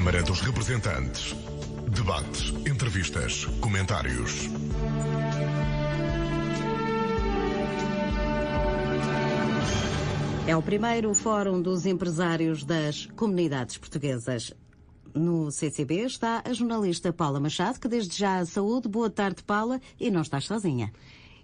Câmara dos Representantes. Debates, entrevistas, comentários. É o primeiro Fórum dos Empresários das Comunidades Portuguesas. No CCB está a jornalista Paula Machado, que desde já saúde. Boa tarde, Paula, e não estás sozinha.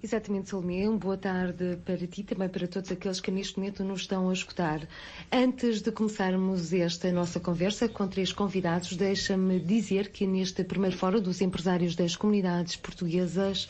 Exatamente, Salomé. Um boa tarde para ti, também para todos aqueles que neste momento nos estão a escutar. Antes de começarmos esta nossa conversa com três convidados, deixa-me dizer que neste primeiro fórum dos empresários das comunidades portuguesas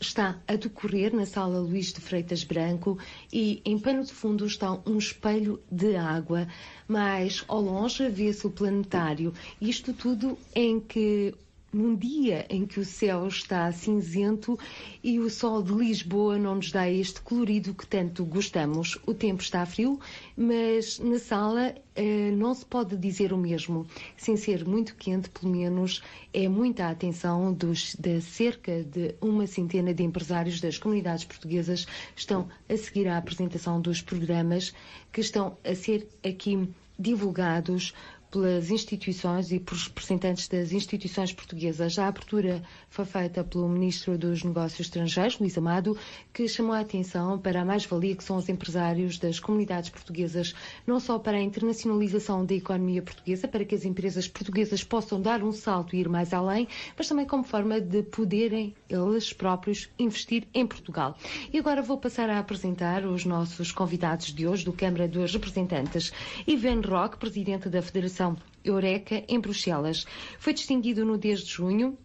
está a decorrer na sala Luís de Freitas Branco e em pano de fundo está um espelho de água, mas ao longe vê-se o planetário. Isto tudo em que num dia em que o céu está cinzento e o sol de Lisboa não nos dá este colorido que tanto gostamos. O tempo está frio, mas na sala eh, não se pode dizer o mesmo. Sem ser muito quente, pelo menos é muita atenção dos, da cerca de uma centena de empresários das comunidades portuguesas estão a seguir a apresentação dos programas que estão a ser aqui divulgados pelas instituições e por representantes das instituições portuguesas. A abertura foi feita pelo Ministro dos Negócios Estrangeiros, Luís Amado, que chamou a atenção para a mais-valia que são os empresários das comunidades portuguesas, não só para a internacionalização da economia portuguesa, para que as empresas portuguesas possam dar um salto e ir mais além, mas também como forma de poderem eles próprios investir em Portugal. E agora vou passar a apresentar os nossos convidados de hoje do Câmara dos Representantes. Ivan Roque, Presidente da Federação Eureka, em Bruxelas. Foi distinguido no 10 de junho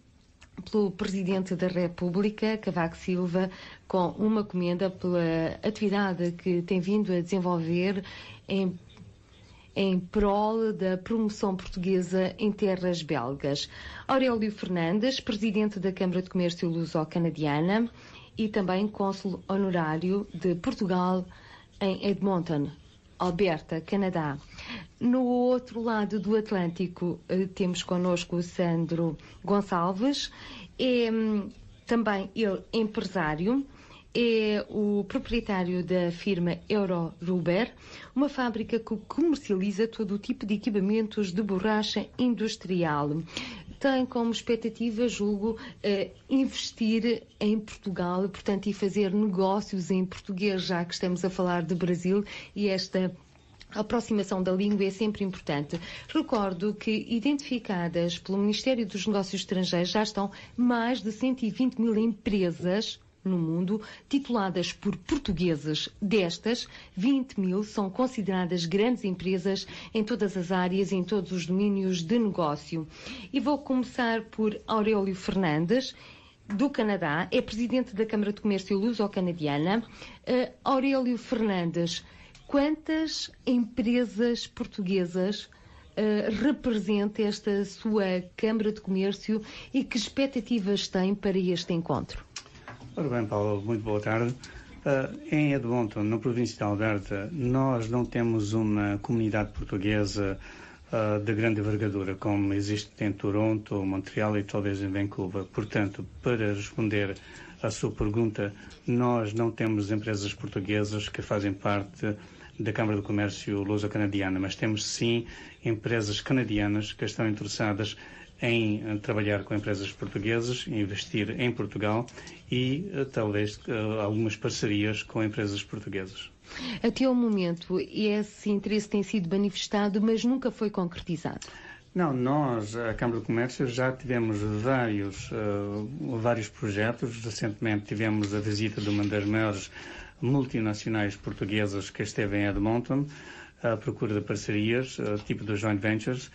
pelo Presidente da República, Cavaco Silva, com uma comenda pela atividade que tem vindo a desenvolver em em prol da promoção portuguesa em terras belgas. Aurélio Fernandes, presidente da Câmara de Comércio Luso-Canadiana e também cônsul honorário de Portugal em Edmonton, Alberta, Canadá. No outro lado do Atlântico eh, temos connosco o Sandro Gonçalves, é hum, também ele empresário, é o proprietário da firma Euroruber, uma fábrica que comercializa todo o tipo de equipamentos de borracha industrial. Tem como expectativa, julgo, eh, investir em Portugal, portanto, e fazer negócios em português, já que estamos a falar de Brasil e esta a aproximação da língua é sempre importante. Recordo que, identificadas pelo Ministério dos Negócios Estrangeiros, já estão mais de 120 mil empresas no mundo, tituladas por portugueses. Destas, 20 mil são consideradas grandes empresas em todas as áreas em todos os domínios de negócio. E vou começar por Aurélio Fernandes, do Canadá, é presidente da Câmara de Comércio Luso-Canadiana. Uh, Aurélio Fernandes, quantas empresas portuguesas uh, representa esta sua Câmara de Comércio e que expectativas tem para este encontro? Ora bem, Paulo, muito boa tarde. Uh, em Edmonton, na província de Alberta, nós não temos uma comunidade portuguesa uh, de grande envergadura, como existe em Toronto, Montreal e talvez em Vancouver. Portanto, para responder à sua pergunta, nós não temos empresas portuguesas que fazem parte da Câmara de Comércio Luso-Canadiana, mas temos sim empresas canadianas que estão interessadas em eh, trabalhar com empresas portuguesas, investir em Portugal e uh, talvez uh, algumas parcerias com empresas portuguesas. Até o momento, esse interesse tem sido manifestado, mas nunca foi concretizado. Não, nós, a Câmara de Comércio, já tivemos vários, uh, vários projetos. Recentemente tivemos a visita de uma das maiores multinacionais portuguesas que esteve em Edmonton, à procura de parcerias, tipo de joint ventures,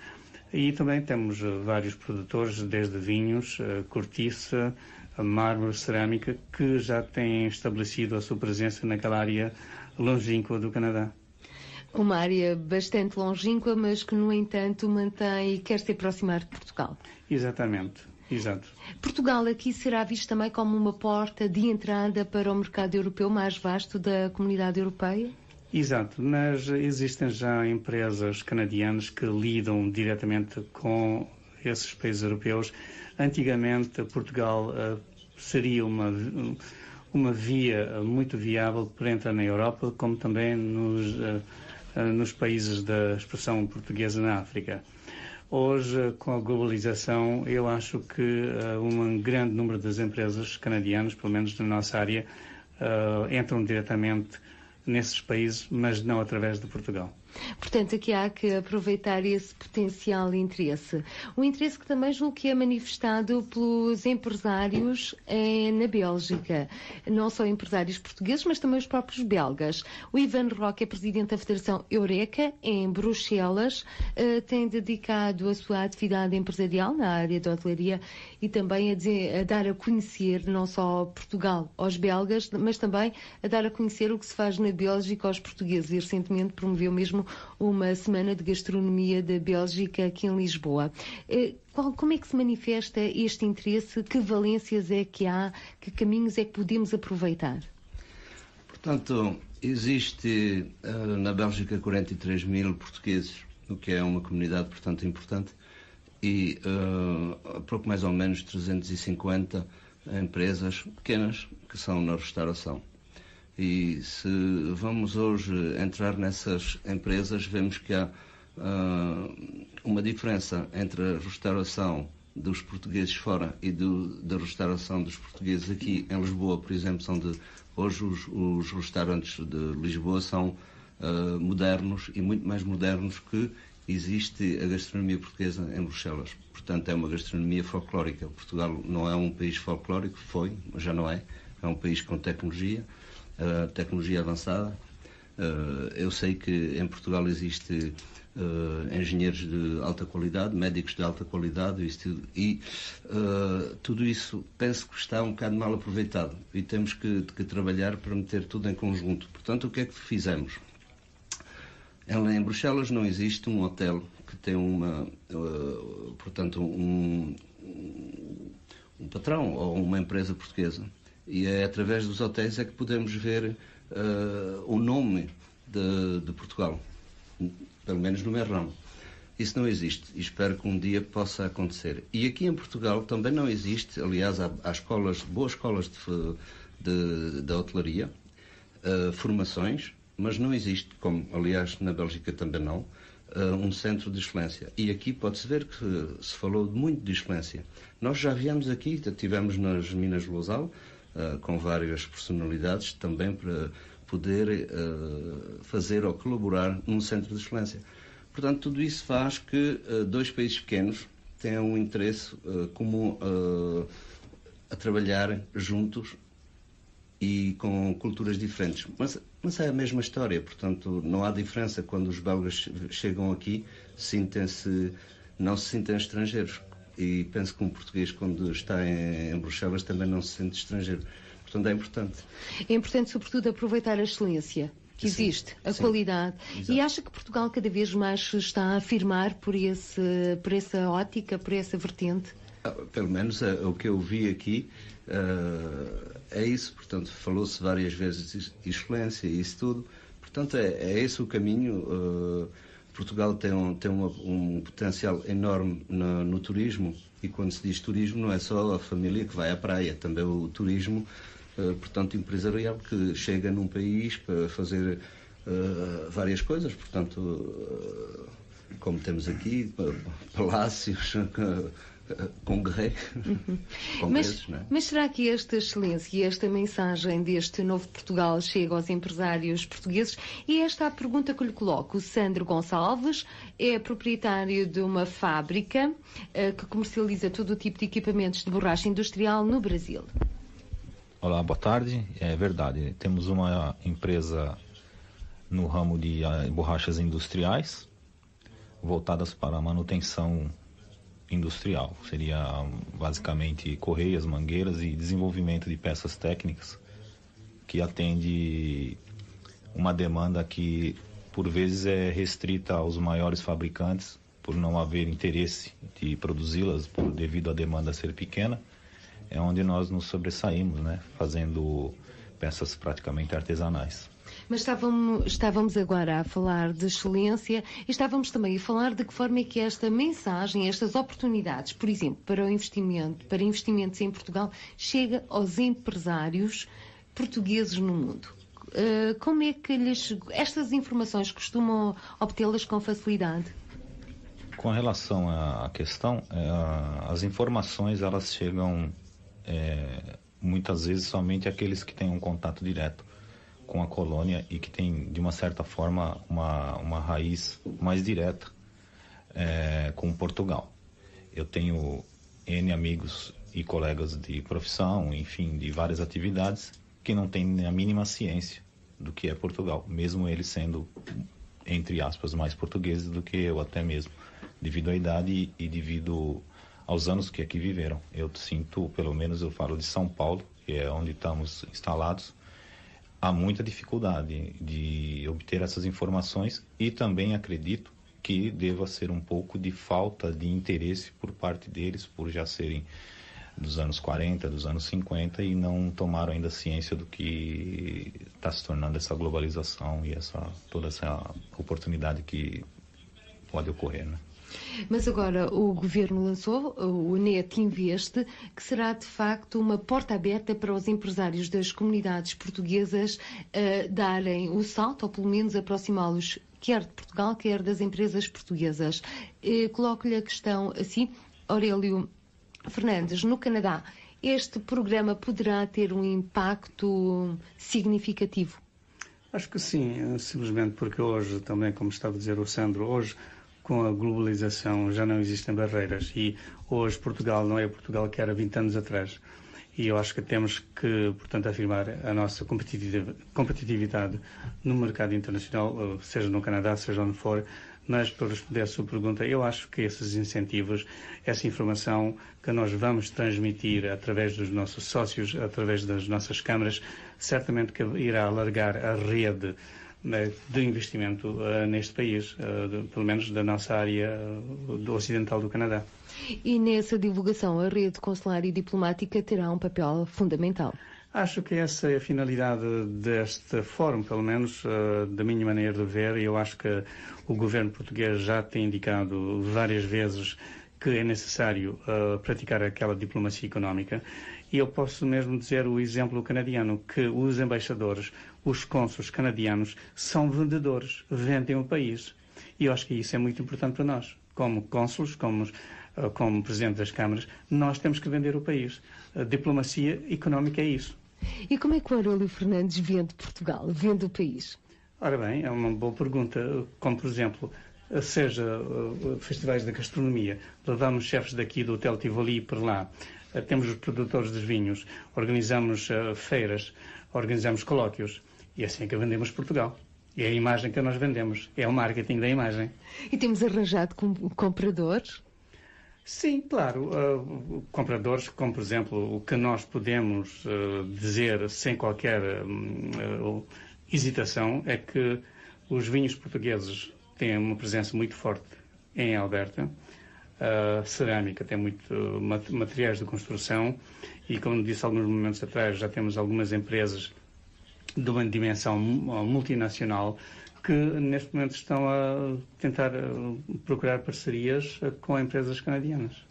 e também temos uh, vários produtores, desde vinhos, uh, cortiça, mármore, cerâmica, que já têm estabelecido a sua presença naquela área longínqua do Canadá. Uma área bastante longínqua, mas que, no entanto, mantém e quer se aproximar de Portugal. Exatamente. Exato. Portugal aqui será visto também como uma porta de entrada para o mercado europeu mais vasto da comunidade europeia? Exato, mas existem já empresas canadianas que lidam diretamente com esses países europeus. Antigamente, Portugal uh, seria uma, uma via muito viável para entrar na Europa, como também nos, uh, uh, nos países da expressão portuguesa na África. Hoje, com a globalização, eu acho que uh, um grande número das empresas canadianas, pelo menos na nossa área, uh, entram diretamente nesses países, mas não através de Portugal. Portanto, aqui há que aproveitar esse potencial interesse. Um interesse que também julgo que é manifestado pelos empresários eh, na Bélgica. Não só empresários portugueses, mas também os próprios belgas. O Ivan Roque é presidente da Federação Eureka, em Bruxelas. Eh, tem dedicado a sua atividade empresarial na área da hotelaria e também a, dizer, a dar a conhecer não só Portugal aos belgas, mas também a dar a conhecer o que se faz na Bélgica aos portugueses. E recentemente promoveu mesmo mesmo uma semana de gastronomia da Bélgica aqui em Lisboa. Eh, como é que se manifesta este interesse? Que valências é que há? Que caminhos é que podemos aproveitar? Portanto, existe eh, na Bélgica 43 mil portugueses, o que é uma comunidade, portanto, importante, e uh, pouco mais ou menos 350 empresas pequenas que são na restauração. E se vamos hoje entrar nessas empresas, vemos que há uh, uma diferença entre a restauração dos portugueses fora e do, da restauração dos portugueses aqui em Lisboa, por exemplo, são de hoje os, os restaurantes de Lisboa são uh, modernos e muito mais modernos que existe a gastronomia portuguesa em Bruxelas. Portanto, é uma gastronomia folclórica. Portugal não é um país folclórico, foi, mas já não é. É um país com tecnologia tecnologia avançada. Uh, eu sei que em Portugal existe uh, engenheiros de alta qualidade, médicos de alta qualidade e uh, tudo isso penso que está um bocado mal aproveitado e temos que, que, trabalhar para meter tudo em conjunto. Portanto, o que é que fizemos? Em, em Bruxelas não existe um hotel que tem uma, portanto, um, um patrão ou uma empresa portuguesa e é através dos hotéis é que podemos ver uh, o nome de, de, Portugal, pelo menos no meu ramo. Isso não existe e espero que um dia possa acontecer. E aqui em Portugal também não existe, aliás, há, há escolas, boas escolas de, de, de hotelaria, uh, formações, mas não existe, como aliás na Bélgica também não, uh, um centro de excelência. E aqui pode-se ver que se falou muito de excelência. Nós já viemos aqui, tivemos nas Minas de Lousal, uh, com várias personalidades, também para poder uh, fazer ou colaborar num centro de excelência. Portanto, tudo isso faz que uh, dois países pequenos tenham um interesse comum a trabalhar juntos e com culturas diferentes. Mas, mas, é a mesma história, portanto, não há diferença quando os belgas chegam aqui, sentem-se, não se sentem estrangeiros e penso que um português, quando está em, em Bruxelas, também não se sente estrangeiro. Portanto, é importante. É importante, sobretudo, aproveitar a excelência que existe, sim, a sim. qualidade. Exato. E acha que Portugal cada vez mais está a afirmar por, esse, por essa ótica, por essa vertente? Ah, pelo menos uh, o que eu vi aqui uh, é isso. Portanto, falou-se várias vezes de excelência e isso tudo. Portanto, é, é esse o caminho. Portugal tem um, tem uma, um potencial enorme no, no, turismo e quando se diz turismo não é só a família que vai à praia, também o turismo, uh, portanto, empresarial que chega num país para fazer uh, várias coisas, portanto, uh, como temos aqui, palácios, congrès, uhum. mas, é? mas será que esta excelência e esta mensagem deste novo Portugal chega aos empresários portugueses? E esta é a pergunta que lhe coloco. O Sandro Gonçalves é proprietário de uma fábrica uh, que comercializa todo o tipo de equipamentos de borracha industrial no Brasil. Olá, boa tarde. É verdade, temos uma empresa no ramo de uh, borrachas industriais voltadas para a manutenção industrial. Seria basicamente correias, mangueiras e desenvolvimento de peças técnicas que atende uma demanda que por vezes é restrita aos maiores fabricantes por não haver interesse de produzi-las devido à demanda ser pequena. É onde nós nos sobressaímos, né, fazendo peças praticamente artesanais. Mas estávamos, estávamos agora a falar de excelência e estávamos também a falar de que forma é que esta mensagem, estas oportunidades, por exemplo, para o investimento, para investimentos em Portugal, chega aos empresários portugueses no mundo. Uh, como é que lhes estas informações costumam obtê-las com facilidade? Com relação à questão, é, as informações elas chegam é, muitas vezes somente àqueles que têm um contato direto com a colônia e que tem, de uma certa forma, uma, uma raiz mais direta é, com Portugal. Eu tenho N amigos e colegas de profissão, enfim, de várias atividades, que não têm a mínima ciência do que é Portugal, mesmo eles sendo, entre aspas, mais portugueses do que eu até mesmo, devido à idade e devido aos anos que aqui viveram. Eu sinto, pelo menos eu falo de São Paulo, que é onde estamos instalados, há muita dificuldade de obter essas informações e também acredito que deva ser um pouco de falta de interesse por parte deles, por já serem dos anos 40, dos anos 50 e não tomaram ainda ciência do que está se tornando essa globalização e essa toda essa oportunidade que pode ocorrer, né? Mas agora o governo lançou o NET Investe, que será de facto uma porta aberta para os empresários das comunidades portuguesas uh, darem o salto, ou pelo menos aproximá-los quer de Portugal, quer das empresas portuguesas. Coloco-lhe a questão assim, Aurélio Fernandes, no Canadá, este programa poderá ter um impacto significativo? Acho que sim, simplesmente porque hoje, também como estava a dizer o Sandro, hoje com a globalização já não existem barreiras e hoje Portugal não é Portugal que era 20 anos atrás. E eu acho que temos que, portanto, afirmar a nossa competitividade no mercado internacional, seja no Canadá, seja onde for, mas para responder à sua pergunta, eu acho que esses incentivos, essa informação que nós vamos transmitir através dos nossos sócios, através das nossas câmaras, certamente que irá alargar a rede de investimento uh, neste país, uh, de, pelo menos da nossa área uh, do ocidental do Canadá. E nessa divulgação, a rede consular e diplomática terá um papel fundamental. Acho que essa é a finalidade deste fórum, pelo menos da minha maneira de ver, eu acho que o governo português já tem indicado várias vezes que é necessário praticar aquela diplomacia económica. E eu posso mesmo dizer o exemplo canadiano, que os embaixadores os cônsules canadianos são vendedores, vendem o país. E eu acho que isso é muito importante para nós. Como cônsules, como, eh, como presidente das câmaras, nós temos que vender o país. A diplomacia económica é isso. E como é que o Aurélio Fernandes vende Portugal, vende o país? Ora bem, é uma boa pergunta. Como, por exemplo, seja uh, festivais da gastronomia, levamos chefes daqui do Hotel Tivoli para lá, uh, temos os produtores dos vinhos, organizamos feiras, organizamos colóquios. E é assim que vendemos Portugal. É a imagem que nós vendemos. É o marketing da imagem. E temos arranjado com compradores? Sim, claro. Uh, compradores, como por exemplo, o que nós podemos uh, dizer sem qualquer uh, hesitação é que os vinhos portugueses têm uma presença muito forte em Alberta. A cerâmica tem muito materiais de construção e, como disse alguns momentos atrás, já temos algumas empresas de uma dimensão multinacional que neste momento estão a tentar eh, procurar parcerias eh, com empresas canadianas.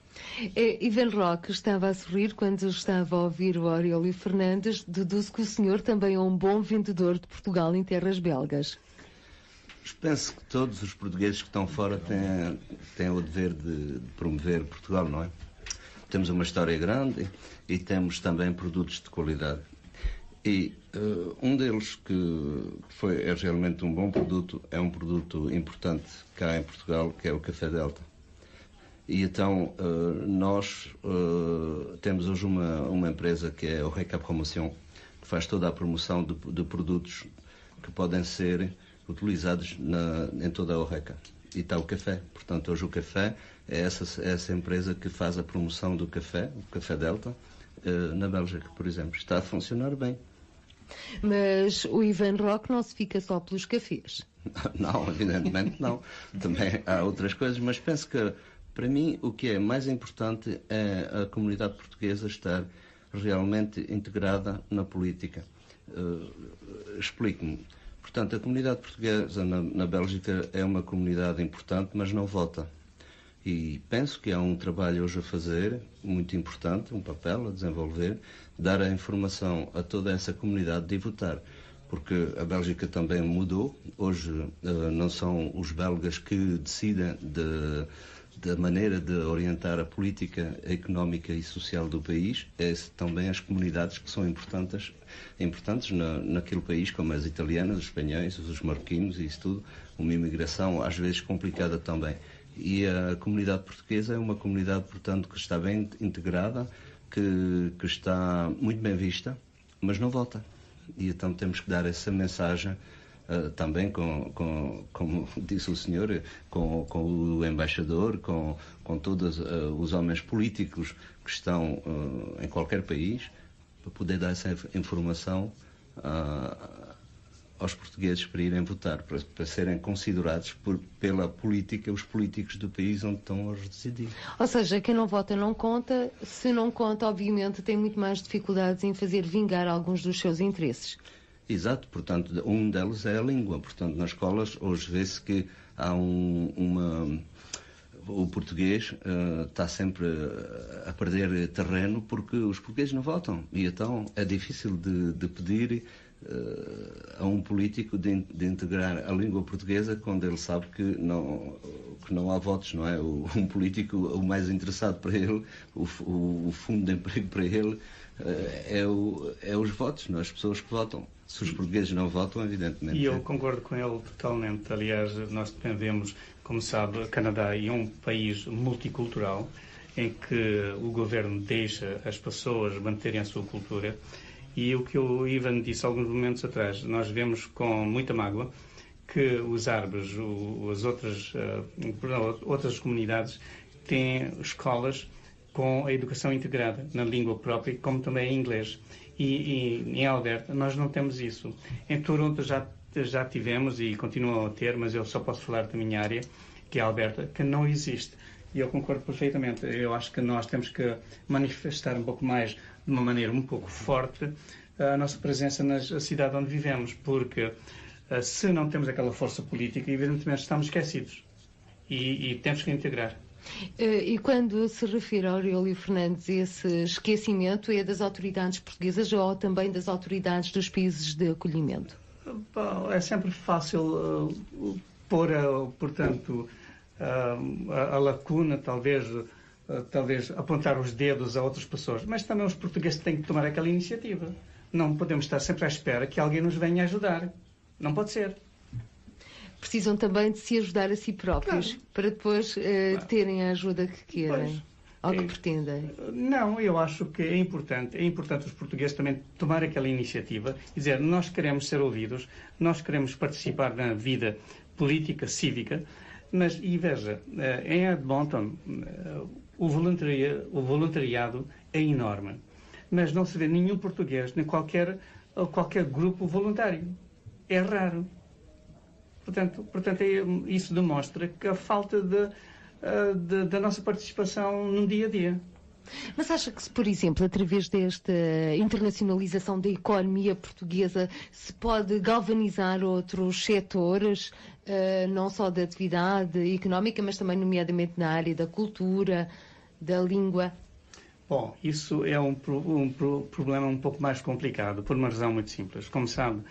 É, Ivan Roque estava a sorrir quando estava a ouvir o Aurélio Fernandes. Deduzo que o senhor também é um bom vendedor de Portugal em terras belgas. Penso que todos os portugueses que estão fora têm, têm o dever de, de promover Portugal, não é? Temos uma história grande e temos também produtos de qualidade. E uh, um deles que foi, é realmente um bom produto, é um produto importante cá em Portugal, que é o Café Delta. E então uh, nós uh, temos hoje uma, uma empresa que é o Reca Promoção, que faz toda a promoção de, de produtos que podem ser utilizados na, em toda a Oreca. E está o café. Portanto, hoje o café é essa, é essa empresa que faz a promoção do café, o Café Delta, na Bélgica, por exemplo. Está a funcionar bem. Mas o Ivan Rock não se fica só pelos cafés. Não, evidentemente não. Também há outras coisas, mas penso que, para mim, o que é mais importante é a comunidade portuguesa estar realmente integrada na política. Uh, Explico-me. Portanto, a comunidade portuguesa na, na Bélgica é uma comunidade importante, mas não vota. E penso que há um trabalho hoje a fazer, muito importante, um papel a desenvolver, dar a informação a toda essa comunidade de votar. Porque a Bélgica também mudou. Hoje uh, não são os belgas que decidem de, da maneira de orientar a política económica e social do país é também as comunidades que são importantes, importantes na, naquele país, como as italianas, os espanhóis, os marroquinos e isso tudo, uma imigração às vezes complicada também. E a comunidade portuguesa é uma comunidade, portanto, que está bem integrada, que, que está muito bem vista, mas não vota. E então temos que dar essa mensagem uh, também, com, com, como disse o senhor, com, com o embaixador, com, com todos uh, os homens políticos que estão uh, em qualquer país, para poder dar essa informação aos portugueses para irem votar, para, para serem considerados por, pela política, os políticos do país onde estão a residir. Ou seja, quem não vota não conta, se não conta, obviamente, tem muito mais dificuldades em fazer vingar alguns dos seus interesses. Exato, portanto, um deles é a língua. Portanto, nas escolas hoje vê-se que há um, uma. O português uh, está sempre a perder terreno porque os portugueses não votam. E então é difícil de, de pedir a um político de, de, integrar a língua portuguesa quando ele sabe que não, que não há votos, não é? O, um político, o mais interessado para ele, o, o, o fundo de emprego para ele, eh, é, o, é os votos, não as pessoas que votam. Se os portugueses não votam, evidentemente. E eu concordo com ele totalmente. Aliás, nós dependemos, como sabe, Canadá é um país multicultural em que o governo deixa as pessoas manterem a sua cultura e o que o Ivan disse alguns momentos atrás, nós vemos com muita mágoa que os árabes, o, as outras, uh, outras comunidades, têm escolas com a educação integrada na língua própria, como também em inglês. E, e em Alberta nós não temos isso. Em Toronto já, já tivemos e continuam a ter, mas eu só posso falar da minha área, que é Alberta, que não existe. E eu concordo perfeitamente. Eu acho que nós temos que manifestar um pouco mais de uma maneira um pouco forte, a nossa presença na cidade onde vivemos, porque eh, se não temos aquela força política, evidentemente estamos esquecidos e, e temos que integrar. Eh, e quando se refere a Aurélio Fernandes, esse esquecimento é das autoridades portuguesas ou também das autoridades dos países de acolhimento? É sempre fácil uh, pôr, portanto, uh, a, a, lacuna, talvez, eh, talvez apontar os dedos a outras pessoas, mas também os portugueses têm que tomar aquela iniciativa. Não podemos estar sempre à espera que alguém nos venha ajudar. Não pode ser. Precisam também de se ajudar a si próprios claro. para depois uh, claro. terem a ajuda que querem. Ou que é, pretendem? Não, eu acho que é importante, é importante os portugueses também tomar aquela iniciativa e dizer nós queremos ser ouvidos, nós queremos participar na vida política, cívica, mas, e veja, eh, em Edmonton, o voluntariado, o voluntariado é enorme, mas não se vê nenhum português, nem qualquer, qualquer grupo voluntário. É raro. Portanto, portanto é, isso demonstra que a falta de, eh, de, da nossa participação no dia a dia. Mas acha que se, por exemplo, através desta internacionalização da economia portuguesa, se pode galvanizar outros setores, uh, não só da atividade económica, mas também, nomeadamente, na área da cultura, da língua? Bom, isso é um, um, problema um pouco mais complicado, por uma razão muito simples. Como sabe,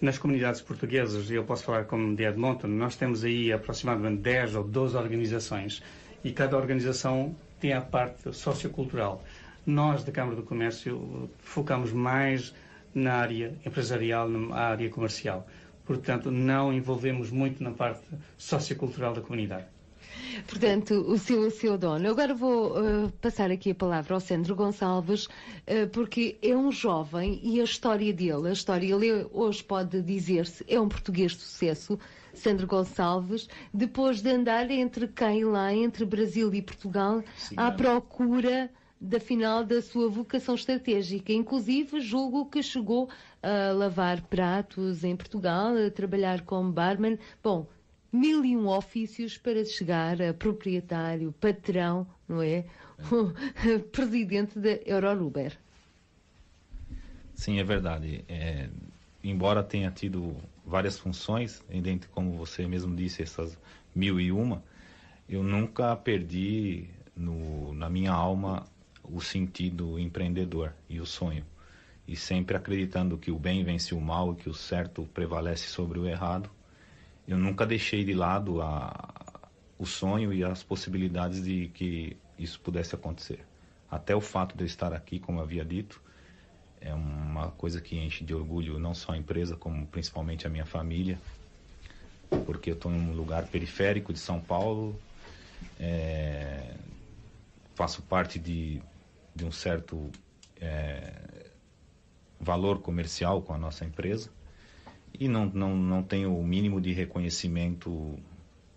nas comunidades portuguesas, e eu posso falar como de Edmonton, nós temos aí aproximadamente 10 ou 12 organizações e cada organização tem a parte sociocultural. Nós, da Câmara do Comércio, focamos mais na área empresarial, na área comercial. Portanto, não envolvemos muito na parte sociocultural da comunidade. Portanto, o seu, o seu dono. Agora vou uh, passar aqui a palavra ao Sandro Gonçalves, uh, porque é um jovem e a história dele, a história, ele hoje pode dizer-se, é um português de sucesso, Sandro Gonçalves, depois de andar entre quem lá, entre Brasil e Portugal, Sim, à procura da final da sua vocação estratégica. Inclusive, julgo que chegou a lavar pratos em Portugal, a trabalhar como barman. Bom, mil e um ofícios para chegar a proprietário, patrão, não é? O presidente da Euroruber. Sim, é verdade. É, embora tenha tido várias funções, como você mesmo disse, essas mil e uma, eu nunca perdi no, na minha alma o sentido empreendedor e o sonho. E sempre acreditando que o bem vence o mal, que o certo prevalece sobre o errado eu nunca deixei de lado a, o sonho e as possibilidades de que isso pudesse acontecer. Até o fato de eu estar aqui, como havia dito, é uma coisa que enche de orgulho não só a empresa, como principalmente a minha família, porque eu estou em um lugar periférico de São Paulo, é, faço parte de, de um certo é, valor comercial com a nossa empresa e não, não, não tenho o mínimo de reconhecimento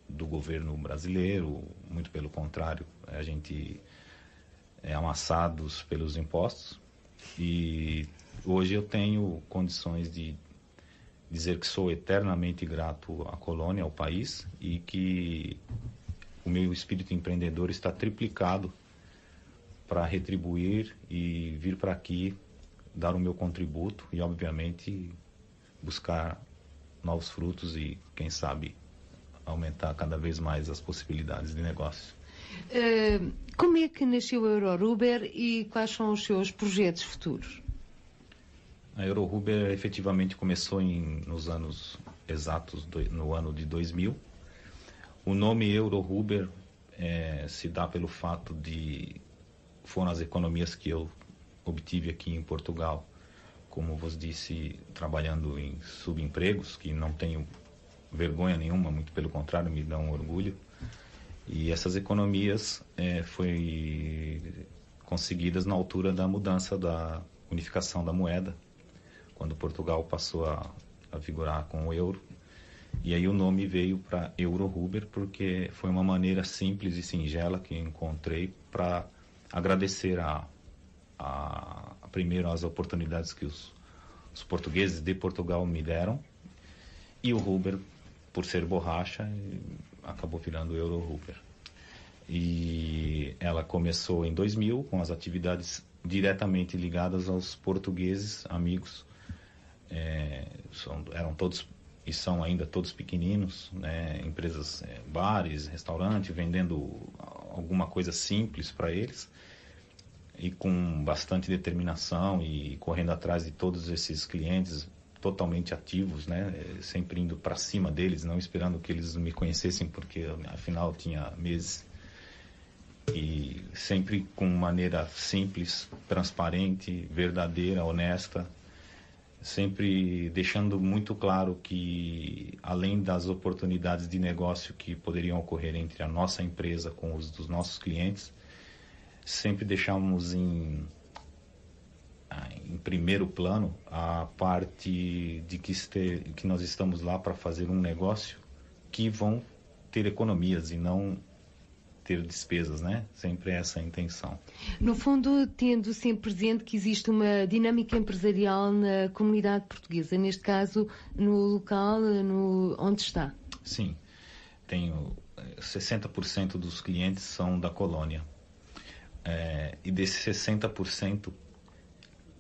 do governo brasileiro, muito pelo contrário, a gente é amassados pelos impostos. E hoje eu tenho condições de dizer que sou eternamente grato à colônia, ao país e que o meu espírito empreendedor está triplicado para retribuir e vir para aqui dar o meu contributo e obviamente buscar novos frutos e quem sabe aumentar cada vez mais as possibilidades de negócio. Uh, como é que nasceu a Euroruber e quais são os seus projetos futuros? A Euroruber efetivamente começou em, nos anos exatos, do, no ano de 2000. O nome Euroruber é, se dá pelo fato de foram as economias que eu obtive aqui em Portugal, como vos disse, trabalhando em subempregos, que não tenho vergonha nenhuma, muito pelo contrário, me dão orgulho. E essas economias é, foi conseguidas na altura da mudança da unificação da moeda, quando Portugal passou a, a vigorar com o euro. E aí o nome veio para Eurohuber porque foi uma maneira simples e singela que encontrei para agradecer a, a, primeiro as oportunidades que os, os portugueses de Portugal me deram e o Huber por ser borracha, acabou virando Euro Hooper. E ela começou em 2000 com as atividades diretamente ligadas aos portugueses amigos. É, são, eram todos e são ainda todos pequeninos, né? empresas, é, bares, restaurantes, vendendo alguma coisa simples para eles e com bastante determinação e correndo atrás de todos esses clientes totalmente ativos, né? Sempre indo para cima deles, não esperando que eles me conhecessem, porque afinal tinha meses. E sempre com maneira simples, transparente, verdadeira, honesta, sempre deixando muito claro que além das oportunidades de negócio que poderiam ocorrer entre a nossa empresa com os dos nossos clientes, sempre deixamos em em primeiro plano a parte de que, este, que nós estamos lá para fazer um negócio que vão ter economias e não ter despesas, né? Sempre essa a intenção. No fundo, tendo sempre presente que existe uma dinâmica empresarial na comunidade portuguesa, neste caso no local no, onde está. Sim, tenho 60% dos clientes são da colônia. É, e desses 60%,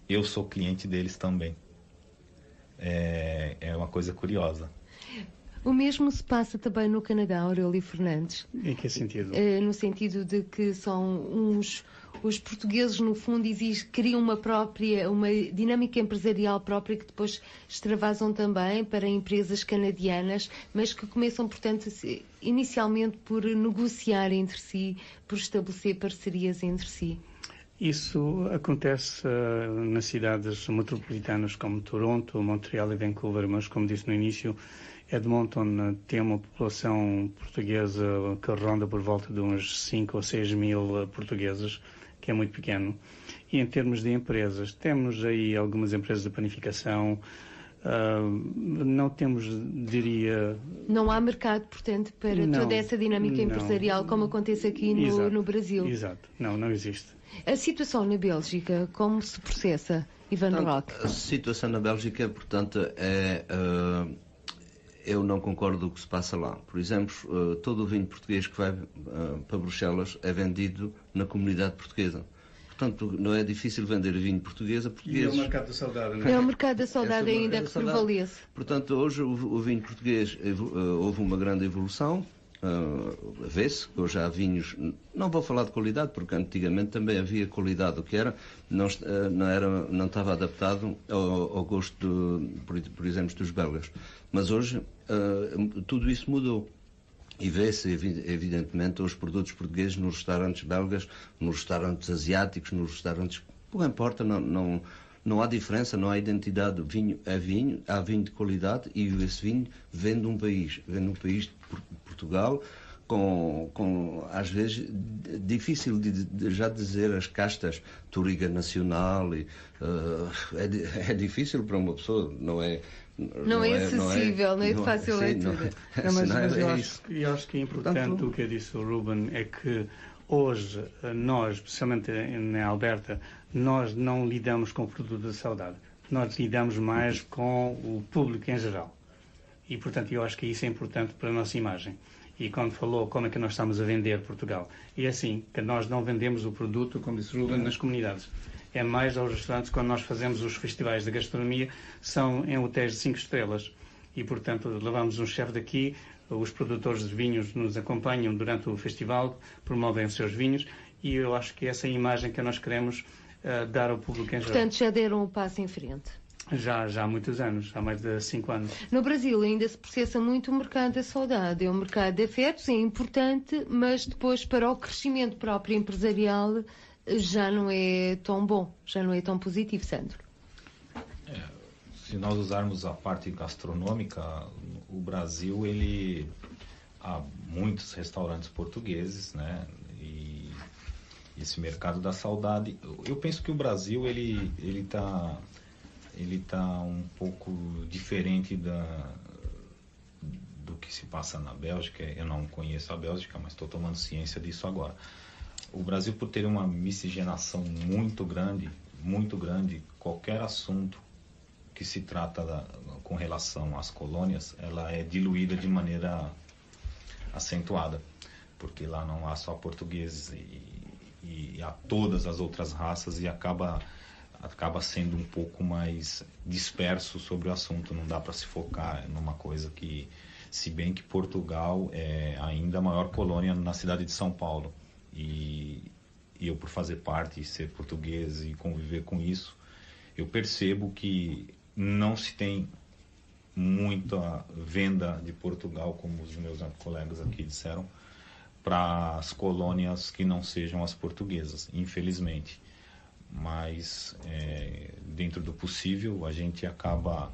eu sou cliente deles também. É, é uma coisa curiosa. O mesmo se passa também no Canadá, Aurélio Fernandes. Em que sentido? É, no sentido de que são uns os portugueses no fundo existe, criam uma própria uma dinâmica empresarial própria que depois extravasam também para empresas canadianas, mas que começam portanto inicialmente por negociar entre si, por estabelecer parcerias entre si. Isso acontece uh, nas cidades metropolitanas como Toronto, Montreal e Vancouver, mas como disse no início, Edmonton tem uma população portuguesa que ronda por volta de uns 5 ou 6 mil portugueses, que é muito pequeno. E em termos de empresas, temos aí algumas empresas de panificação, Uh, não temos, diria. Não há mercado, portanto, para não, toda essa dinâmica não, empresarial como acontece aqui no, exato, no Brasil. Exato, não, não existe. A situação na Bélgica, como se processa, Ivan Roque? A situação na Bélgica, portanto, é. Uh, eu não concordo com o que se passa lá. Por exemplo, uh, todo o vinho português que vai para Bruxelas é vendido na comunidade portuguesa. Portanto, não é difícil vender vinho português a portugueses. E é o mercado da saudade, não é? É o mercado da saudade é ainda que prevalece. Portanto, hoje o, o vinho português uh, houve uma grande evolução. Uh, Vê-se que hoje há vinhos, não vou falar de qualidade, porque antigamente também havia qualidade, o que era, não, uh, não, era, não estava adaptado ao, ao gosto, por, por, exemplo, dos belgas. Mas hoje uh, tudo isso mudou. e vê-se, evidentemente, os produtos portugueses nos restaurantes belgas, nos restaurantes asiáticos, nos restaurantes. Não importa, não, não, não há diferença, não há identidade. Vinho é vinho, há vinho de qualidade e esse vinho vem de um país, vem de um país Portugal, com, com às vezes difícil de, de, já dizer as castas Turiga Nacional e, uh, é, é, difícil para uma pessoa não é não, não é, acessível não é, não é de fácil sim, leitura não, é, mas, mas eu, acho, eu acho que é importante Portanto, o que disse o Ruben é que hoje nós especialmente na Alberta nós não lidamos com o produto da saudade. Nós lidamos mais com o público em geral e portanto eu acho que isso é importante para a nossa imagem e quando falou como é que nós estamos a vender Portugal. É assim, que nós não vendemos o produto, como disse Ruben, nas comunidades. É mais aos restaurantes quando nós fazemos os festivais de gastronomia, são em hotéis de 5 estrelas. E, portanto, levamos um chefe daqui, os produtores de vinhos nos acompanham durante o festival, promovem os seus vinhos, e eu acho que essa é a imagem que nós queremos uh, dar ao público em geral. Portanto, já deram um passo em frente. Já, já há muitos anos, há mais de cinco anos. No Brasil ainda se processa muito o mercado da saudade. É um mercado de afetos, é importante, mas depois para o crescimento próprio empresarial já não é tão bom, já não é tão positivo, Sandro. É, se nós usarmos a parte gastronômica, o Brasil ele há muitos restaurantes portugueses, né? E esse mercado da saudade, eu penso que o Brasil ele ele está ele está um pouco diferente da, do que se passa na Bélgica. Eu não conheço a Bélgica, mas estou tomando ciência disso agora. O Brasil, por ter uma miscigenação muito grande, muito grande, qualquer assunto que se trata da, com relação às colônias, ela é diluída de maneira acentuada, porque lá não há só portugueses e, e há todas as outras raças e acaba acaba sendo um pouco mais disperso sobre o assunto, não dá para se focar numa coisa que, se bem que Portugal é ainda a maior colônia na cidade de São Paulo, e, e eu por fazer parte ser português e conviver com isso, eu percebo que não se tem muita venda de Portugal, como os meus colegas aqui disseram, para as colônias que não sejam as portuguesas, infelizmente mas é, dentro do possível a gente acaba,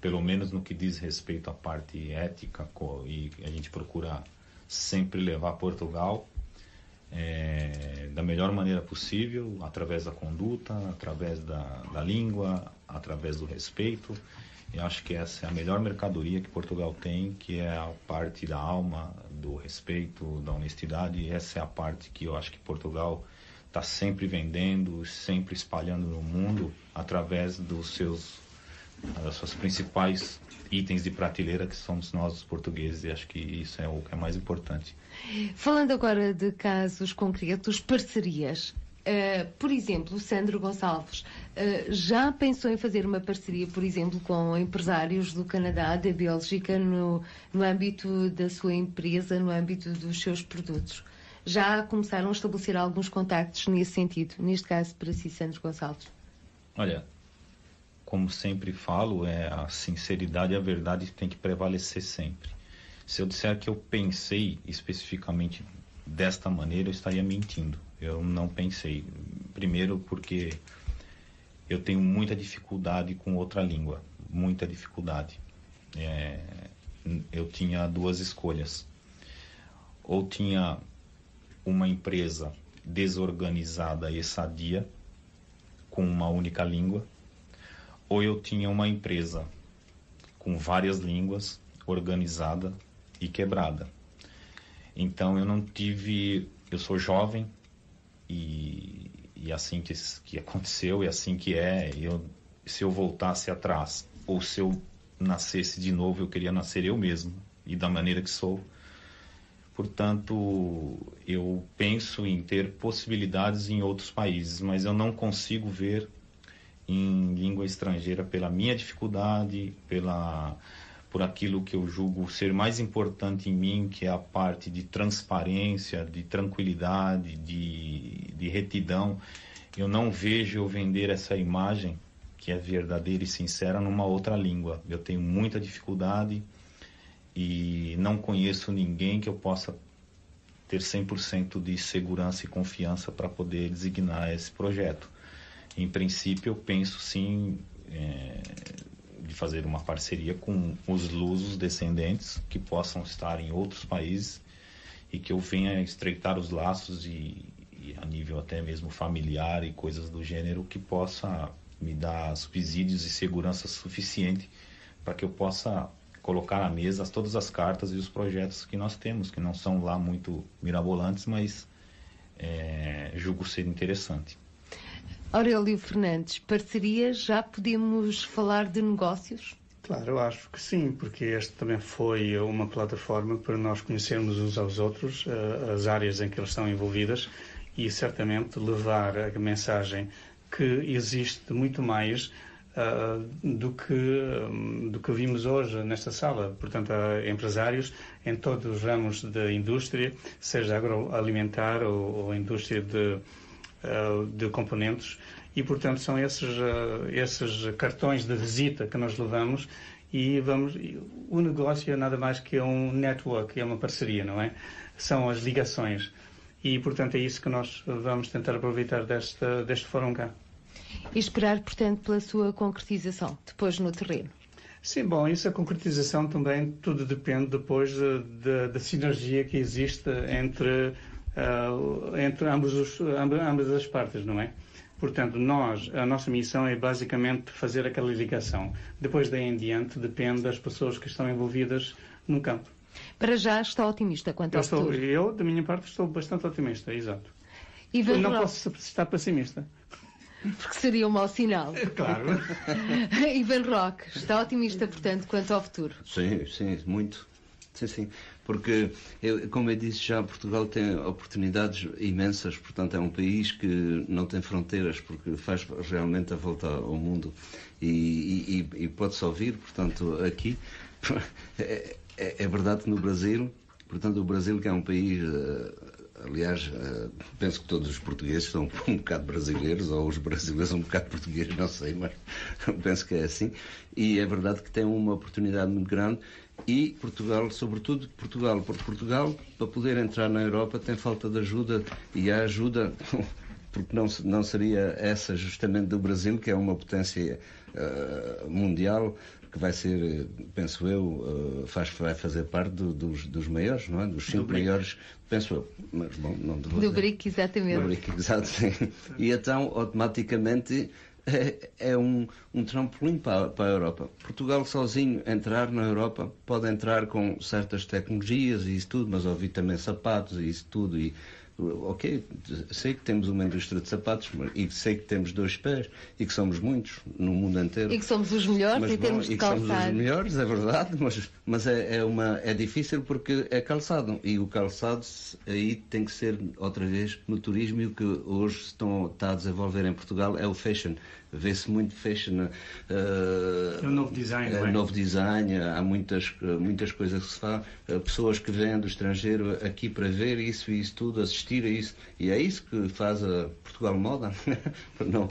pelo menos no que diz respeito à parte ética, e a gente procura sempre levar Portugal é, da melhor maneira possível, através da conduta, através da, da língua, através do respeito. E acho que essa é a melhor mercadoria que Portugal tem, que é a parte da alma, do respeito, da honestidade. E essa é a parte que eu acho que Portugal está sempre vendendo, sempre espalhando no mundo através dos seus das suas principais itens de prateleira que somos nós os portugueses e acho que isso é o que é mais importante. Falando agora de casos concretos, parcerias. Uh, por exemplo, Sandro Gonçalves uh, já pensou em fazer uma parceria, por exemplo, com empresários do Canadá, da Bélgica, no, no âmbito da sua empresa, no âmbito dos seus produtos? Já começaram a estabelecer alguns contactos nesse sentido, neste caso para si, Sandro Gonçalves? Olha, como sempre falo, é a sinceridade e a verdade tem que prevalecer sempre. Se eu disser que eu pensei especificamente desta maneira, eu estaria mentindo. Eu não pensei. Primeiro porque eu tenho muita dificuldade com outra língua, muita dificuldade. É, eu tinha duas escolhas. Ou tinha uma empresa desorganizada e sadia, com uma única língua, ou eu tinha uma empresa com várias línguas, organizada e quebrada. Então eu não tive. Eu sou jovem e, e assim que, que aconteceu e assim que é. Eu, se eu voltasse atrás ou se eu nascesse de novo, eu queria nascer eu mesmo e da maneira que sou. Portanto, eu penso em ter possibilidades em outros países, mas eu não consigo ver em língua estrangeira pela minha dificuldade, pela por aquilo que eu julgo ser mais importante em mim, que é a parte de transparência, de tranquilidade, de, de retidão. Eu não vejo eu vender essa imagem que é verdadeira e sincera numa outra língua. Eu tenho muita dificuldade e não conheço ninguém que eu possa ter 100% de segurança e confiança para poder designar esse projeto. Em princípio, eu penso sim é, de fazer uma parceria com os lusos descendentes que possam estar em outros países e que eu venha estreitar os laços e, e a nível até mesmo familiar e coisas do gênero que possa me dar subsídios e segurança suficiente para que eu possa colocar na mesa todas as cartas e os projetos que nós temos, que não são lá muito mirabolantes, mas é, julgo ser interessante. Aurélio Fernandes, parcerias, já podemos falar de negócios? Claro, eu acho que sim, porque este também foi uma plataforma para nós conhecermos uns aos outros, uh, as áreas em que eles estão envolvidas e certamente levar a mensagem que existe muito mais do, que, um, do que vimos hoje nesta sala. Portanto, há empresários em todos os ramos da indústria, seja agroalimentar ou, ou indústria de, uh, de componentes, e, portanto, são esses, esses cartões de visita que nós levamos e vamos. O negócio é nada mais que um network, é uma parceria, não é? São as ligações. E, portanto, é isso que nós vamos tentar aproveitar deste, deste fórum cá e esperar, portanto, pela sua concretização depois no terreno. Sim, bom, isso a concretização também tudo depende depois da sinergia que existe entre, uh, entre ambos os, ambas as partes, não é? Portanto, nós, a nossa missão é basicamente fazer aquela ligação. Depois daí em diante depende das pessoas que estão envolvidas no campo. Para já está otimista quanto eu ao estou, futuro? Eu, da minha parte, estou bastante otimista, exato. E não posso estar pessimista. Porque seria um mau sinal. Claro. Ivan Roque, está otimista, portanto, quanto ao futuro? Sim, sim, muito. Sim, sim. Porque, eu, como eu disse já, Portugal tem oportunidades imensas, portanto, é um país que não tem fronteiras, porque faz realmente a volta ao mundo. E, e, e pode-se ouvir, portanto, aqui. É, é, é, verdade que no Brasil, portanto, o Brasil, que é um país. Aliás, eh, penso que todos os portugueses são um bocado brasileiros, ou os brasileiros são um bocado portugueses, não sei, mas penso que é assim. E é verdade que tem uma oportunidade muito grande. E Portugal, sobretudo Portugal, porque Portugal, para poder entrar na Europa, tem falta de ajuda. E a ajuda, porque não, não seria essa justamente do Brasil, que é uma potência uh, mundial, que vai ser, penso eu, eh, faz, vai fazer parte do, dos, dos maiores, não é? Dos cinco maiores, penso eu. Mas, bom, não do dizer. BRIC, exatamente. Do BRIC, exato, sim. E então, automaticamente, é, é um, um trampolim para, para a Europa. Portugal sozinho entrar na Europa pode entrar com certas tecnologias e isso tudo, mas ouvir também sapatos e isso tudo e ok, sei que temos uma indústria de sapatos e sei que temos dois pés e que somos muitos no mundo inteiro. E que somos os melhores mas, em termos de calçado. E que somos os melhores, é verdade, mas, mas é, é, uma, é difícil porque é calçado e o calçado aí tem que ser outra vez no turismo e o que hoje estão, está a desenvolver em Portugal é o fashion vê-se muito fashion. Uh, é um novo design, é? novo design, há muitas, muitas coisas que se faz, uh, pessoas que vêm do estrangeiro aqui para ver isso e isso tudo, assistir a isso, e é isso que faz a Portugal Moda. não, uh,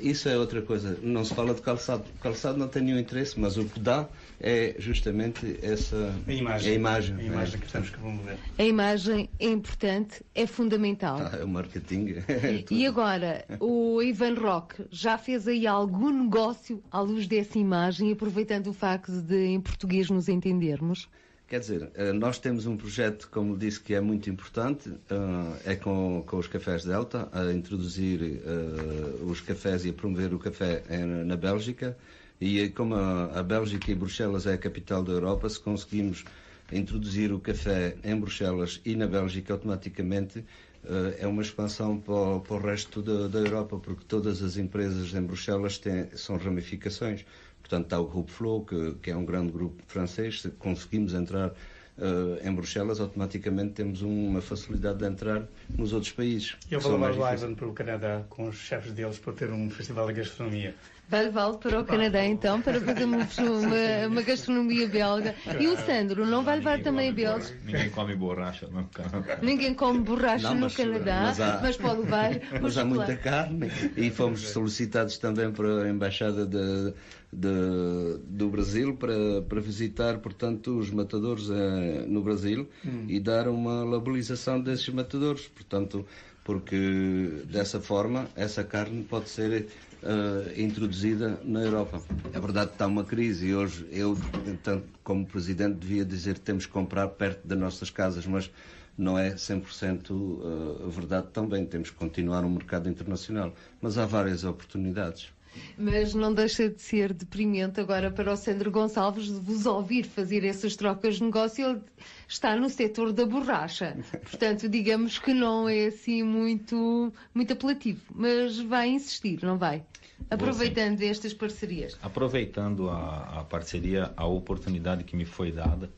isso é outra coisa, não se fala de calçado, calçado não tem nenhum interesse, mas o que dá é justamente essa a imagem, a imagem, a imagem é. que temos que promover. A imagem é importante, é fundamental. Ah, é o marketing. É e agora, o Ivan Roque já fez aí algum negócio à luz dessa imagem, aproveitando o facto de em português nos entendermos? Quer dizer, eh, nós temos um projeto, como disse, que é muito importante, eh, é com, com os cafés Delta, a introduzir uh, os cafés e a promover o café na Bélgica. E como a, a Bélgica e Bruxelas é a capital da Europa, se conseguimos introduzir o café em Bruxelas e na Bélgica, automaticamente uh, é uma expansão para o, para o resto da, da, Europa, porque todas as empresas em Bruxelas têm, são ramificações. Portanto, está o Grupo Flow, que, que é um grande grupo francês. Se conseguimos entrar uh, em Bruxelas, automaticamente temos uma facilidade de entrar nos outros países. Eu vou levar o Ivan para o Canadá com os chefes deles para ter um festival de gastronomia. Vai levá-lo para o Canadá então para fazer uma, uma, gastronomia belga. E o Sandro não vai levar também a belgas? Ninguém come borracha no Canadá. Ninguém come borracha não, mas, no Canadá, mas, há, mas, pode levar. Mas há muita carne e fomos solicitados também para a Embaixada de, de, do Brasil para, para visitar, portanto, os matadores eh, no Brasil hum. e dar uma labelização desses matadores. Portanto, porque dessa forma essa carne pode ser uh, introduzida na Europa. É verdade que está uma crise e hoje eu, tanto como Presidente, devia dizer que temos que comprar perto das nossas casas, mas não é 100% uh, verdade também. Temos que continuar no mercado internacional. Mas há várias oportunidades. Mas não deixa de ser deprimente agora para o Sandro Gonçalves de vos ouvir fazer essas trocas de negócio. Ele está no setor da borracha. Portanto, digamos que não é assim muito, muito apelativo. Mas vai insistir, não vai? Aproveitando estas parcerias. Aproveitando a, a, parceria, a oportunidade que me foi dada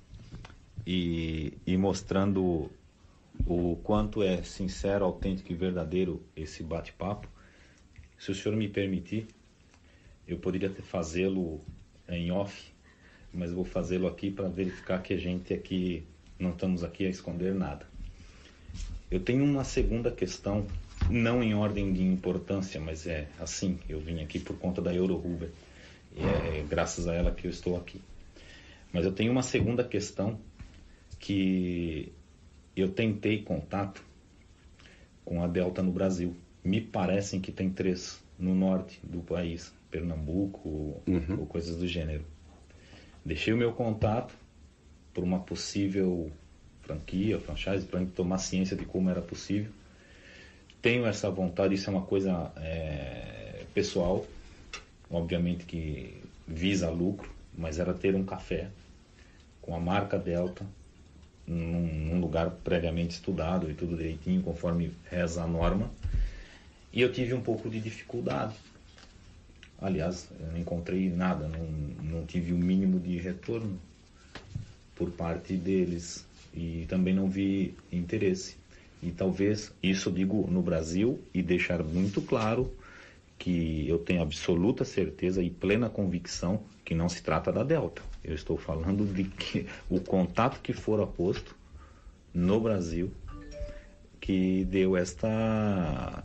e, e mostrando o quanto é sincero, autêntico e verdadeiro esse bate-papo, se o senhor me permitir, eu poderia fazê-lo em off, mas vou fazê-lo aqui para verificar que a gente aqui não estamos aqui a esconder nada. Eu tenho uma segunda questão, não em ordem de importância, mas é assim, eu vim aqui por conta da Eurohuber. E é graças a ela que eu estou aqui. Mas eu tenho uma segunda questão que eu tentei contato com a Delta no Brasil. Me parecem que tem três no norte do país. Pernambuco uhum. ou coisas do gênero. Deixei o meu contato por uma possível franquia, franchise, para tomar ciência de como era possível. Tenho essa vontade, isso é uma coisa é, pessoal, obviamente que visa lucro, mas era ter um café com a marca Delta num, num lugar previamente estudado e tudo direitinho, conforme reza a norma. E eu tive um pouco de dificuldade Aliás, não encontrei nada, não, não tive o mínimo de retorno por parte deles e também não vi interesse. E talvez isso digo no Brasil e deixar muito claro que eu tenho absoluta certeza e plena convicção que não se trata da Delta. Eu estou falando de que o contato que for posto no Brasil que deu esta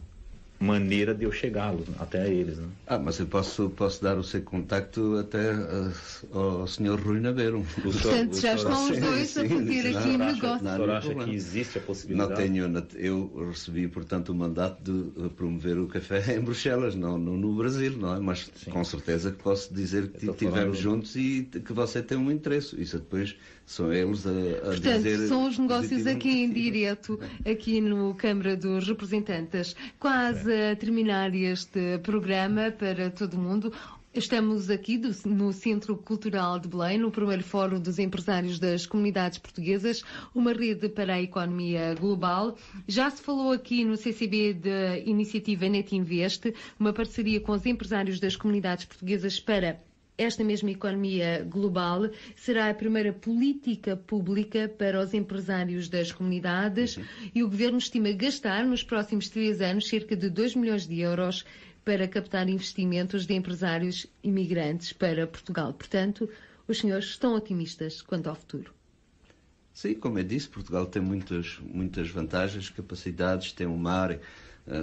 maneira de eu chegar até eles. Né? Ah, mas eu posso, posso dar o seu contacto até uh, ao senhor Rui Nabeiro. Portanto, já estão os dois a fazer aqui não, negócio. Não, não, acha que existe a possibilidade? Não tenho, eu recebi, portanto, o mandato de promover o café em Bruxelas, não, no, no Brasil, não é? Mas Sim. com certeza que posso dizer que estivemos juntos e que você tem um interesse. Isso depois são eles a, a Portanto, dizer... são os negócios aqui em direto, aqui no Câmara dos Representantes. Quase a terminar este programa para todo mundo. Estamos aqui do, no Centro Cultural de Belém, no primeiro Fórum dos Empresários das Comunidades Portuguesas, uma rede para a economia global. Já se falou aqui no CCB da iniciativa NetInvest, uma parceria com os empresários das comunidades portuguesas para esta mesma economia global será a primeira política pública para os empresários das comunidades uhum. e o Governo estima gastar nos próximos três anos cerca de 2 milhões de euros para captar investimentos de empresários imigrantes para Portugal. Portanto, os senhores estão otimistas quanto ao futuro? Sim, como eu disse, Portugal tem muitas, muitas vantagens, capacidades, tem um mar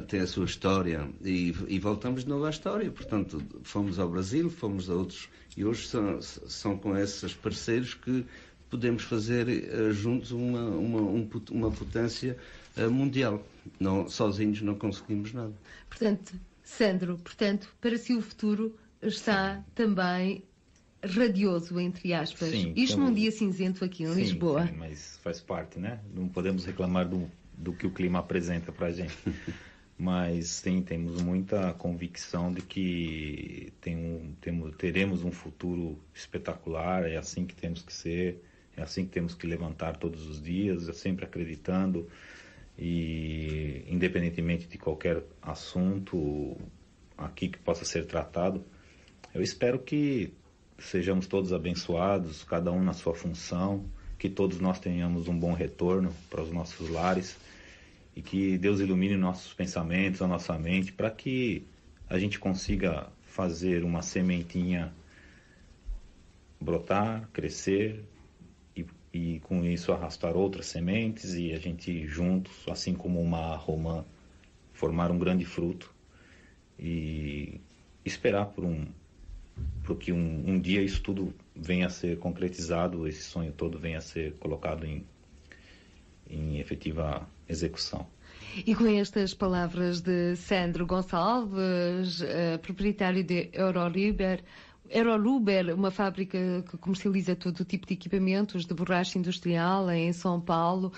tem a sua história e, e, voltamos de novo à história. Portanto, fomos ao Brasil, fomos a outros e hoje são, são com esses parceiros que podemos fazer uh, juntos uma, uma, um, uma potência uh, mundial. Não, sozinhos não conseguimos nada. Portanto, Sandro, portanto, para si o futuro está também radioso, entre aspas. Sim, Isto num dia cinzento aqui em sim, Lisboa. Sim, mas faz parte, né? Não podemos reclamar do, do que o clima apresenta para a gente. mas sim, temos muita convicção de que tem um, temos, teremos um futuro espetacular, é assim que temos que ser, é assim que temos que levantar todos os dias, eu sempre acreditando. E independentemente de qualquer assunto aqui que possa ser tratado, eu espero que sejamos todos abençoados, cada um na sua função, que todos nós tenhamos um bom retorno para os nossos lares e que Deus ilumine nossos pensamentos, a nossa mente, para que a gente consiga fazer uma sementinha brotar, crescer e, e com isso arrastar outras sementes e a gente juntos, assim como uma romã, formar um grande fruto e esperar por um para que um, um, dia isso tudo venha a ser concretizado, esse sonho todo venha a ser colocado em, em efetiva execução. E com estas palavras de Sandro Gonçalves, uh, proprietário de Euroliber, Euroluber, uma fábrica que comercializa todo tipo de equipamentos de borracha industrial em São Paulo,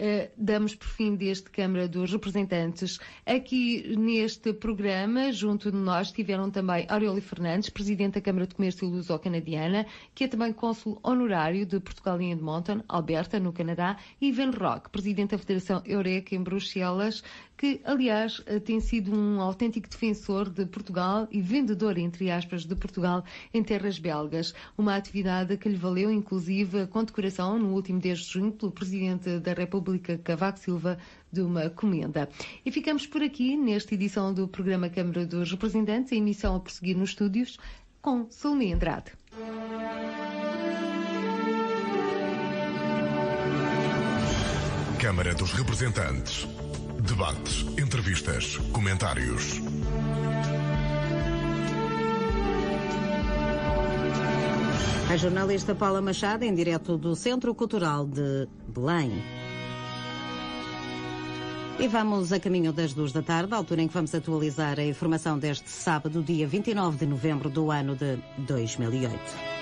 Uh, damos por fim deste Câmara dos Representantes. Aqui neste programa, junto de nós, estiveram também Aurélia Fernandes, Presidente da Câmara de Comércio Luso-Canadiana, que é também Cônsul Honorário de Portugal em Edmonton, Alberta, no Canadá, e Ivan Rock, Presidente da Federação Eureka em Bruxelas, que, aliás, eh, tem sido um autêntico defensor de Portugal e vendedor, entre aspas, de Portugal em terras belgas. Uma atividade que lhe valeu, inclusive, a condecoração no último 10 de junho pelo Presidente da República, Cavaco Silva, de uma comenda. E ficamos por aqui nesta edição do programa Câmara dos Representantes, a emissão a prosseguir nos estúdios, com Salomé Andrade. Câmara dos Representantes. Debates, entrevistas, comentários. A jornalista Paula Machado, em direto do Centro Cultural de Belém. E vamos a caminho das duas da tarde, altura em que vamos atualizar a informação deste sábado, dia 29 de novembro do ano de 2008.